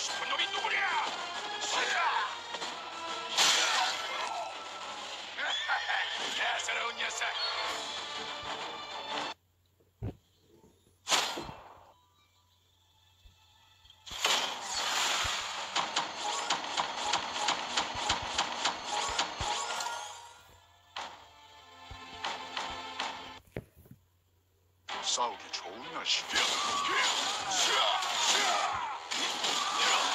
싶은 놈이 누구냐? 시작! 야스러운 녀석! 싸우기 좋은 날씨야. you